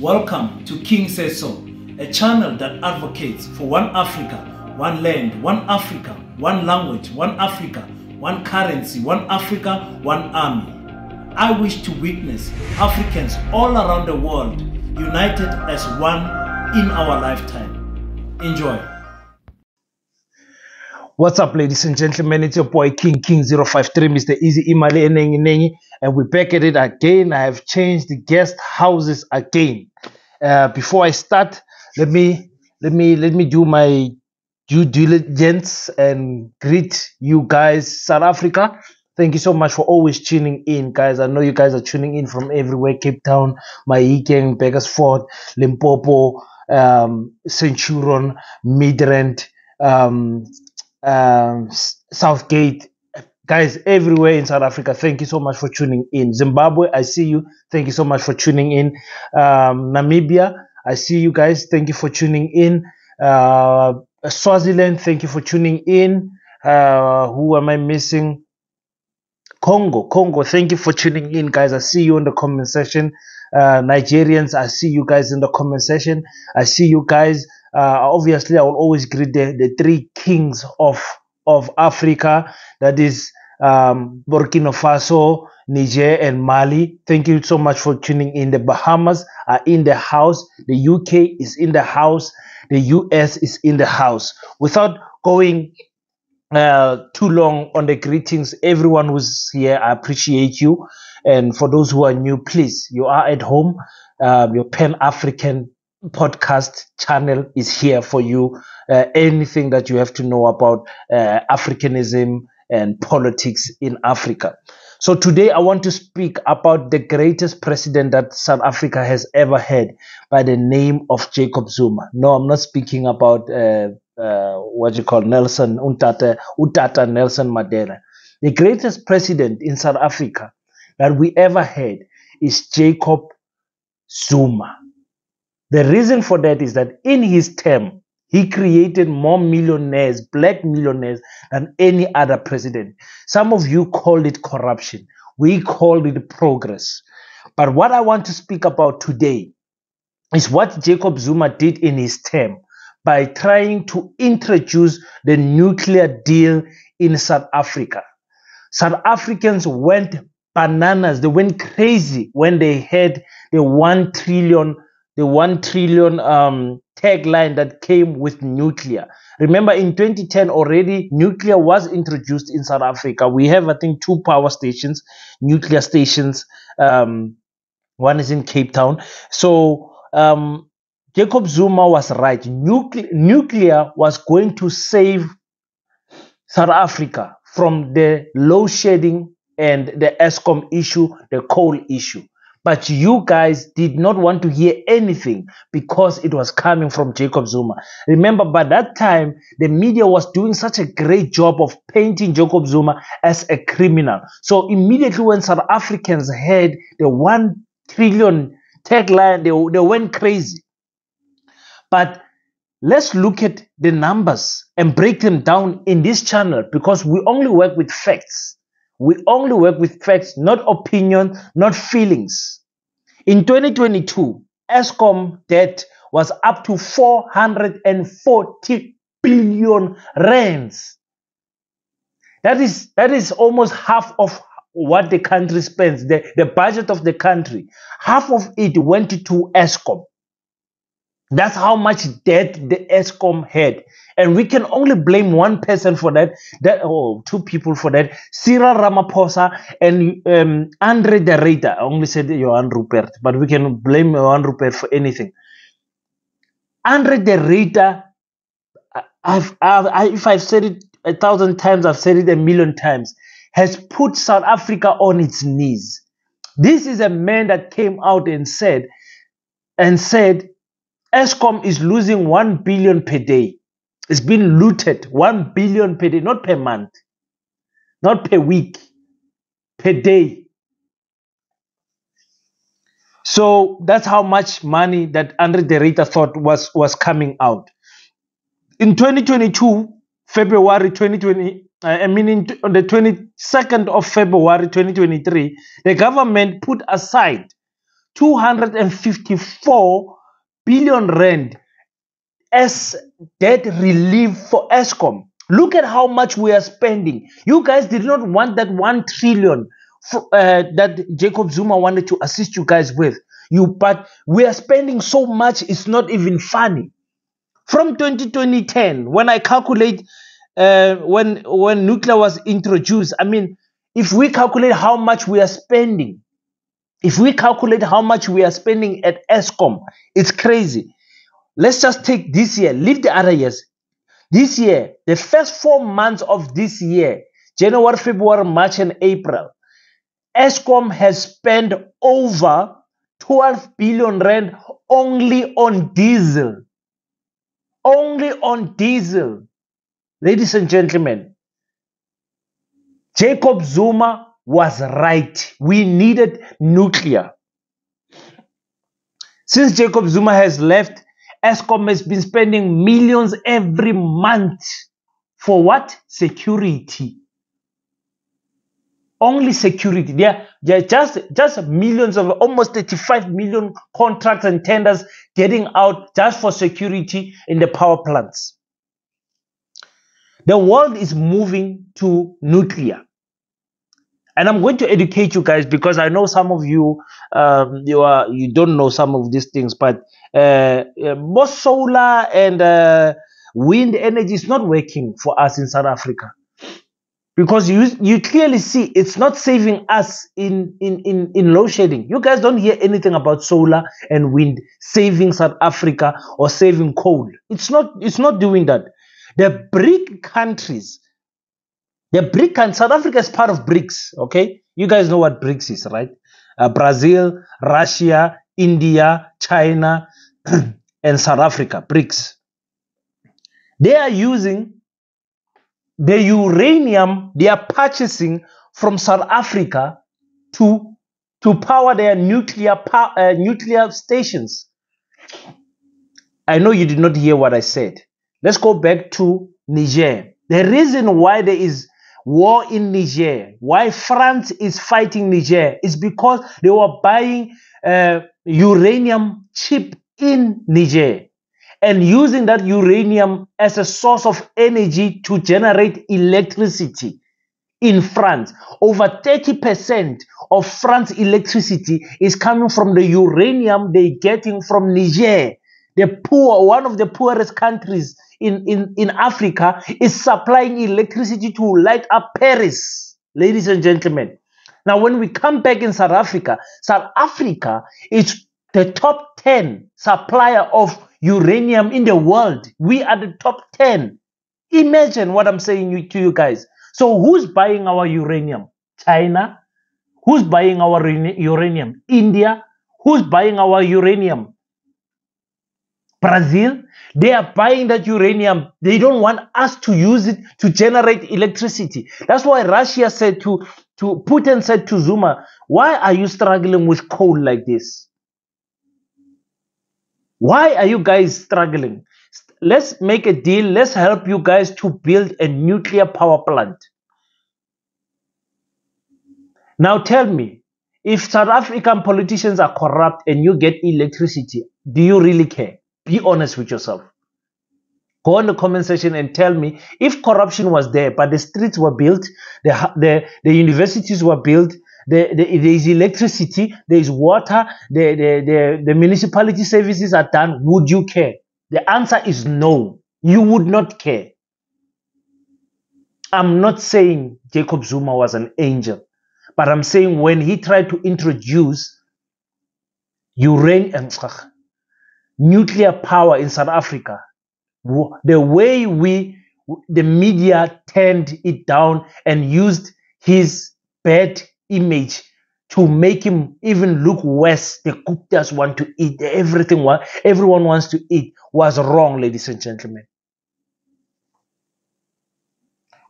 Welcome to King Says So, a channel that advocates for one Africa, one land, one Africa, one language, one Africa, one currency, one Africa, one army. I wish to witness Africans all around the world united as one in our lifetime. Enjoy. What's up, ladies and gentlemen? It's your boy King King 053, Mr. Easy Imali Enengi Nengi, and we're back at it again. I have changed the guest houses again. Uh, before I start, let me let me let me do my due diligence and greet you guys, South Africa. Thank you so much for always tuning in, guys. I know you guys are tuning in from everywhere: Cape Town, Mahikeng, Burgersfort, Limpopo, um, Centurion, Midrand. Um, um, Southgate, guys everywhere in South Africa. Thank you so much for tuning in. Zimbabwe, I see you. Thank you so much for tuning in. Um, Namibia, I see you guys. Thank you for tuning in. Uh, Swaziland, thank you for tuning in. Uh, who am I missing? Congo, Congo, thank you for tuning in, guys. I see you in the comment section. Uh, Nigerians, I see you guys in the comment section. I see you guys. Uh, obviously, I will always greet the, the three kings of of Africa. That is um, Burkina Faso, Niger, and Mali. Thank you so much for tuning in. The Bahamas are in the house. The UK is in the house. The US is in the house. Without going uh, too long on the greetings. Everyone who's here, I appreciate you. And for those who are new, please, you are at home. Um, your Pan African podcast channel is here for you. Uh, anything that you have to know about uh, Africanism and politics in Africa. So today I want to speak about the greatest president that South Africa has ever had by the name of Jacob Zuma. No, I'm not speaking about uh, uh, what you call Nelson Untata, Utata Nelson Mandela. The greatest president in South Africa that we ever had is Jacob Zuma. The reason for that is that in his term, he created more millionaires, black millionaires, than any other president. Some of you called it corruption. We called it progress. But what I want to speak about today is what Jacob Zuma did in his term by trying to introduce the nuclear deal in South Africa. South Africans went bananas, they went crazy when they had the 1 trillion the 1 trillion um, tagline that came with nuclear. Remember, in 2010 already, nuclear was introduced in South Africa. We have, I think, two power stations, nuclear stations. Um, one is in Cape Town. So um, Jacob Zuma was right. Nucle- nuclear was going to save South Africa from the load shedding and the Eskom issue, the coal issue. But you guys did not want to hear anything because it was coming from Jacob Zuma. Remember, by that time, the media was doing such a great job of painting Jacob Zuma as a criminal. So immediately when South Africans heard the one trillion tagline, they, they went crazy. But let's look at the numbers and break them down in this channel because we only work with facts. We only work with facts, not opinion, not feelings. In 2022, Eskom debt was up to 440 billion rands. That is that is almost half of what the country spends, the, the budget of the country. Half of it went to Eskom. That's how much debt the Eskom had. And we can only blame one person for that, that oh, two people for that, Cyril Ramaphosa and um, Andre de Ruyter. I only said Johan Rupert, but we can blame Johan Rupert for anything. Andre de Ruyter, I've, I've, I, if I've said it a thousand times, I've said it a million times, has put South Africa on its knees. This is a man that came out and said, and said, Eskom is losing 1 billion per day. It's been looted 1 billion per day, not per month, not per week, per day. So that's how much money that Andre de Ruyter thought was, was coming out. In 2022, February 2020, uh, I mean, in, on the 22nd of February 2023, the government put aside 254 billion rand as debt relief for Eskom. Look at how much we are spending. You guys did not want that 1 trillion for, uh, that Jacob Zuma wanted to assist you guys with. You but we are spending so much it's not even funny. From 2010 when I calculate uh, when when nuclear was introduced, I mean if we calculate how much we are spending, if we calculate how much we are spending at Eskom, it's crazy. Let's just take this year, leave the other years. This year, the first four months of this year, January, February, March, and April, Eskom has spent over 12 billion rand only on diesel. Only on diesel. Ladies and gentlemen, Jacob Zuma was right. We needed nuclear. Since Jacob Zuma has left, Eskom has been spending millions every month for what? Security. Only security. There, there are just, just millions of almost 35 million contracts and tenders getting out just for security in the power plants. The world is moving to nuclear. And I'm going to educate you guys because I know some of you um, you are you don't know some of these things, but uh, uh, both solar and uh, wind energy is not working for us in South Africa because you you clearly see it's not saving us in in in, in load shedding. You guys don't hear anything about solar and wind saving South Africa or saving coal. It's not it's not doing that. The BRIC countries the BRIC and South Africa is part of BRICS. Okay, you guys know what BRICS is, right? Uh, Brazil, Russia, India, China, and South Africa. BRICS. They are using the uranium they are purchasing from South Africa to to power their nuclear uh, nuclear stations. I know you did not hear what I said. Let's go back to Niger. The reason why there is war in Niger, why France is fighting Niger, is because they were buying uh, uranium cheap in Niger and using that uranium as a source of energy to generate electricity in France. Over 30% of France electricity is coming from the uranium they're getting from Niger. The poor, one of the poorest countries in, in, in Africa is supplying electricity to light up Paris, ladies and gentlemen. Now, when we come back in South Africa, South Africa is the top 10 supplier of uranium in the world. We are the top 10. Imagine what I'm saying to you guys. So, who's buying our uranium? China. Who's buying our uranium? India. Who's buying our uranium? Brazil, they are buying that uranium. They don't want us to use it to generate electricity. That's why Russia said to, to Putin said to Zuma, why are you struggling with coal like this? Why are you guys struggling? Let's make a deal. Let's help you guys to build a nuclear power plant. Now tell me, if South African politicians are corrupt and you get electricity, do you really care? Be honest with yourself. Go in the comment section and tell me if corruption was there, but the streets were built, the the, the universities were built, the, the, there is electricity, there is water, the, the, the, the municipality services are done, would you care? The answer is no. You would not care. I'm not saying Jacob Zuma was an angel, but I'm saying when he tried to introduce uranium, nuclear power in South Africa, the way we, the media turned it down and used his bad image to make him even look worse. The Guptas want to eat, everything, everyone wants to eat was wrong, ladies and gentlemen.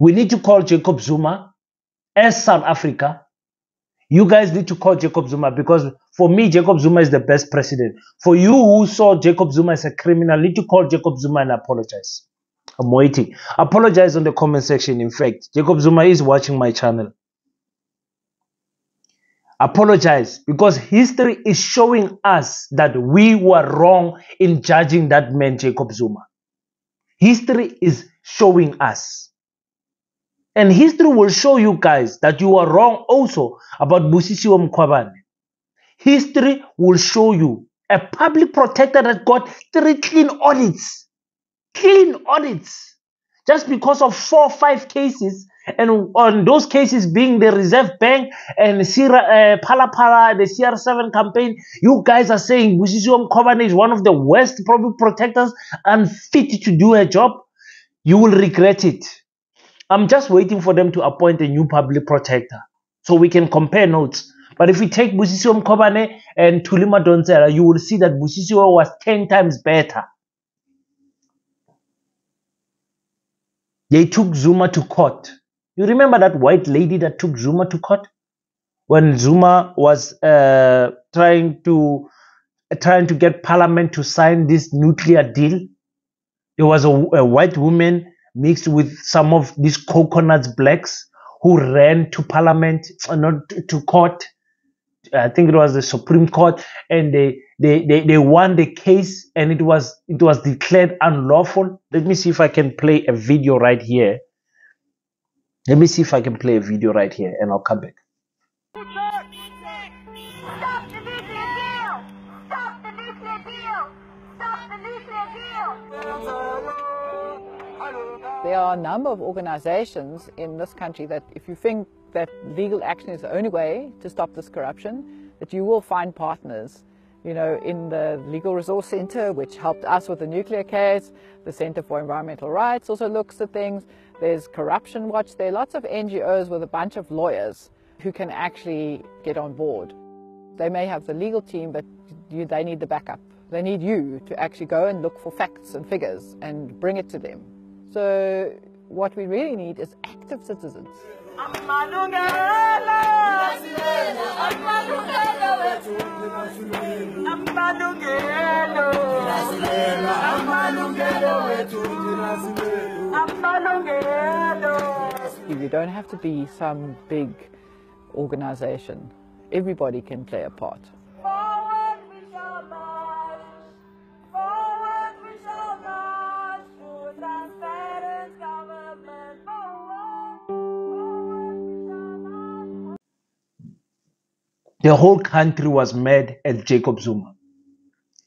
We need to call Jacob Zuma as South Africa you guys need to call Jacob Zuma because for me, Jacob Zuma is the best president. For you who saw Jacob Zuma as a criminal, need to call Jacob Zuma and apologize. I'm waiting. Apologize on the comment section. In fact, Jacob Zuma is watching my channel. apologize because history is showing us that we were wrong in judging that man, Jacob Zuma. History is showing us. And history will show you guys that you are wrong also about Busisiwe Mkhwebane. History will show you a public protector that got three clean audits. Clean audits. Just because of four or five cases, and on those cases being the Reserve Bank and Sierra, uh, the CR17 campaign, you guys are saying Busisiwe Mkhwebane is one of the worst public protectors and unfit to do a job. You will regret it. I'm just waiting for them to appoint a new public protector so we can compare notes. But if we take Busisiwe Mkhwebane and Tulima Madonsela, you will see that Busisiwe was 10 times better. They took Zuma to court. You remember that white lady that took Zuma to court? When Zuma was uh, trying to uh, trying to get parliament to sign this nuclear deal, there was a, a white woman mixed with some of these coconuts blacks who ran to parliament, uh, not to court. I think it was the Supreme Court, and they, they, they, they won the case, and it was it was declared unlawful. Let me see if I can play a video right here. Let me see if I can play a video right here, and I'll come back. Stop the nuclear deal! Stop the nuclear deal! There are a number of organizations in this country that if you think that legal action is the only way to stop this corruption, that you will find partners. You know, in the Legal Resource Center, which helped us with the nuclear case, the Center for Environmental Rights also looks at things. There's Corruption Watch. There are lots of NGOs with a bunch of lawyers who can actually get on board. They may have the legal team, but you, they need the backup. They need you to actually go and look for facts and figures and bring it to them. So what we really need is active citizens. You don't have to be some big organization. Everybody can play a part. The whole country was mad at Jacob Zuma.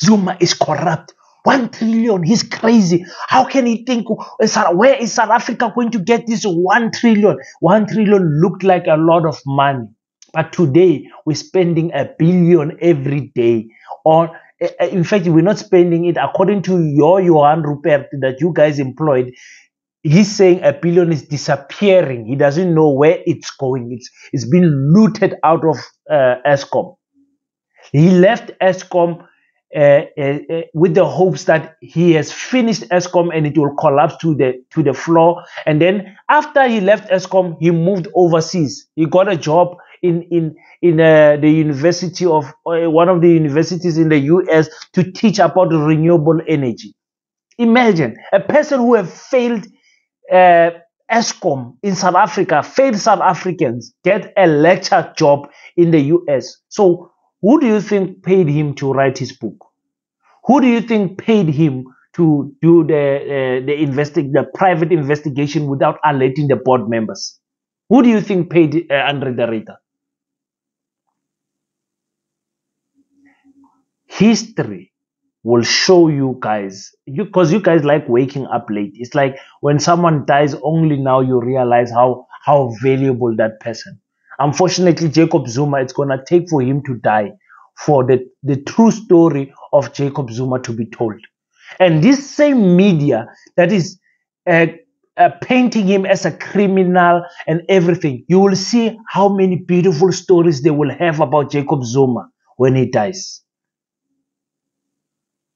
Zuma is corrupt. One trillion, he's crazy. How can he think, where is South Africa going to get this one trillion? One trillion looked like a lot of money. But today, we're spending a billion every day on, uh, uh, in fact, we're not spending it according to your Johan Rupert that you guys employed. He's saying a billion is disappearing. He doesn't know where it's going. It's, it's been looted out of uh, Eskom. He left Eskom uh, uh, uh, with the hopes that he has finished Eskom and it will collapse to the to the floor. And then after he left Eskom, he moved overseas. He got a job in in in uh, the university of uh, one of the universities in the US to teach about renewable energy. Imagine a person who have failed uh, Eskom in South Africa, failed South Africans get a lecture job in the US. So who do you think paid him to write his book? Who do you think paid him to do the uh, the investi- the private investigation without alerting the board members? Who do you think paid uh, Andre Ruyter? History will show you guys you because you guys like waking up late. It's like when someone dies, only now you realize how how valuable that person. Unfortunately, Jacob Zuma, it's gonna take for him to die for the, the true story of Jacob Zuma to be told. And this same media that is uh, uh, painting him as a criminal and everything, you will see how many beautiful stories they will have about Jacob Zuma when he dies.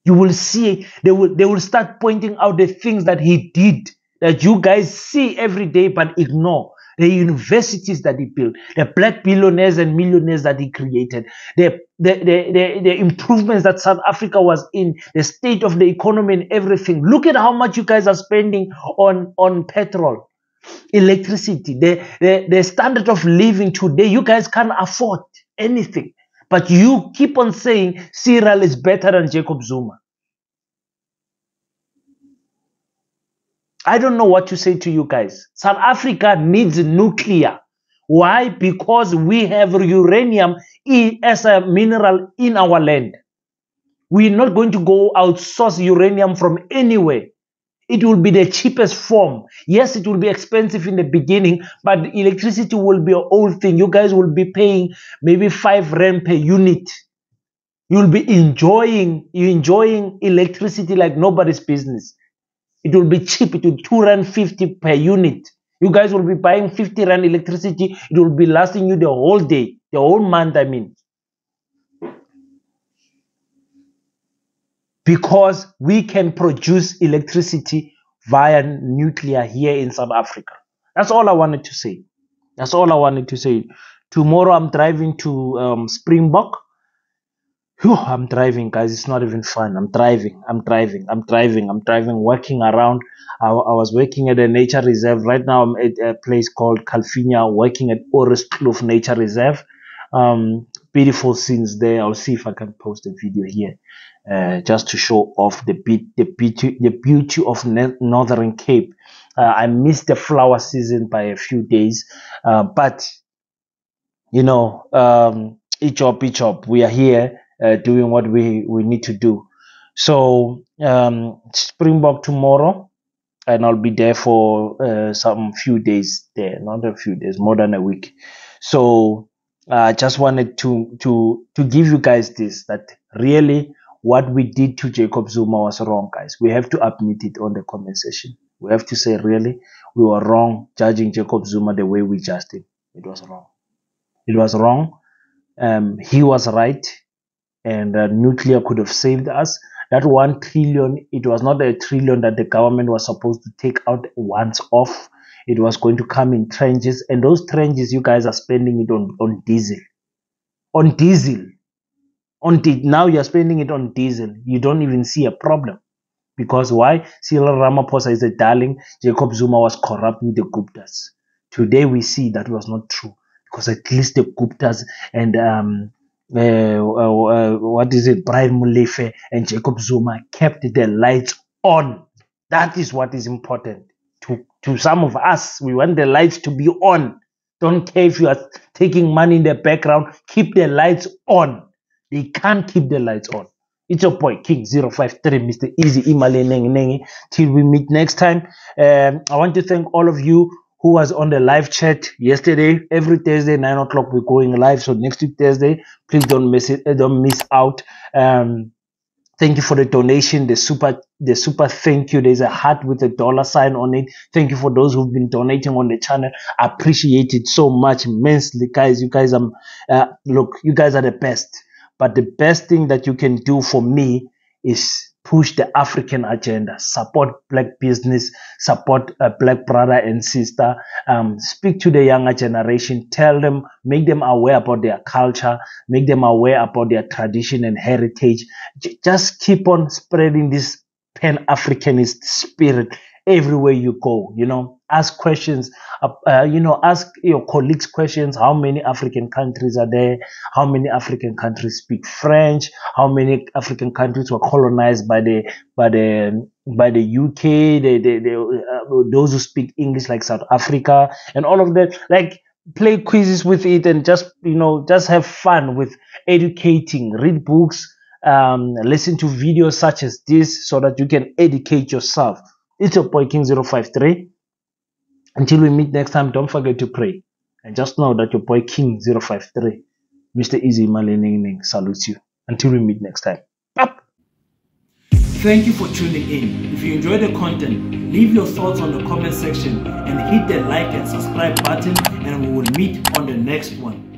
You will see they will they will start pointing out the things that he did that you guys see every day but ignore the universities that he built, the black billionaires and millionaires that he created, the, the, the, the, the improvements that South Africa was in, the state of the economy and everything. Look at how much you guys are spending on, on petrol, electricity, the, the, the standard of living today. You guys can't afford anything. But you keep on saying Cyril is better than Jacob Zuma. I don't know what to say to you guys. South Africa needs nuclear. Why? Because we have uranium as a mineral in our land. We're not going to go outsource uranium from anywhere. It will be the cheapest form. Yes, it will be expensive in the beginning, but electricity will be a old thing. You guys will be paying maybe five rand per unit. You'll be enjoying you enjoying electricity like nobody's business. It will be cheap. It will two rand fifty per unit. You guys will be buying fifty rand electricity. It will be lasting you the whole day, the whole month. I mean, because we can produce electricity via nuclear here in South Africa. That's all I wanted to say. That's all I wanted to say. Tomorrow I'm driving to um, Springbok. Whew, I'm driving, guys. It's not even fun. I'm driving. I'm driving. I'm driving. I'm driving. Working around. I, I was working at a nature reserve. Right now, I'm at a place called Calvinia, working at Oorlogskloof Nature Reserve. Um, beautiful scenes there. I'll see if I can post a video here, uh, just to show off the be- the beauty the beauty of Northern Cape. Uh, I missed the flower season by a few days, uh, but you know, um, each up, each up. We are here uh, doing what we, we need to do. So, um, Springbok tomorrow, and I'll be there for uh, some few days there, not a few days, more than a week. So, I just wanted to, to, to give you guys this that really what we did to Jacob Zuma was wrong, guys. We have to admit it on the comment section. We have to say, really, we were wrong judging Jacob Zuma the way we judged him. It was wrong. It was wrong. Um, he was right, and uh, nuclear could have saved us. That one trillion, it was not a trillion that the government was supposed to take out once off. It was going to come in trenches, and those trenches, you guys are spending it on, on diesel. On diesel. On di- now you're spending it on diesel. You don't even see a problem. Because why? Cyril Ramaphosa is a darling. Jacob Zuma was corrupt with the Guptas. Today we see that was not true because at least the Guptas and um, uh, uh, uh, what is it, Brian Molefe and Jacob Zuma kept the lights on. That is what is important to to some of us. We want the lights to be on. Don't care if you are taking money in the background. Keep the lights on. They can't keep the lights on. It's your boy King 053, Mr. Easy Imale Nengi Nengi. Till we meet next time. Um, I want to thank all of you who was on the live chat yesterday. Every Thursday, 9 o'clock, we're going live. So next week, Thursday, please don't miss it. uh, Don't miss out. Um, thank you for the donation the super the super thank you there's a heart with a dollar sign on it thank you for those who've been donating on the channel I appreciate it so much immensely guys you guys um uh, look you guys are the best but the best thing that you can do for me is push the African agenda, support black business, support a black brother and sister, um, speak to the younger generation, tell them, make them aware about their culture, make them aware about their tradition and heritage. J- just keep on spreading this pan-Africanist spirit everywhere you go, you know, ask questions, uh, uh, you know, ask your colleagues questions. How many African countries are there? How many African countries speak French? How many African countries were colonized by the, by the, by the UK, the, the, the, uh, those who speak English like South Africa and all of that. Like, play quizzes with it and just, you know, just have fun with educating, read books, um, listen to videos such as this so that you can educate yourself. It's your boy King053. Until we meet next time, don't forget to pray. And just know that your boy King053, Mr. Easy Malening, salutes you. Until we meet next time. Thank you for tuning in. If you enjoyed the content, leave your thoughts on the comment section and hit the like and subscribe button and we will meet on the next one.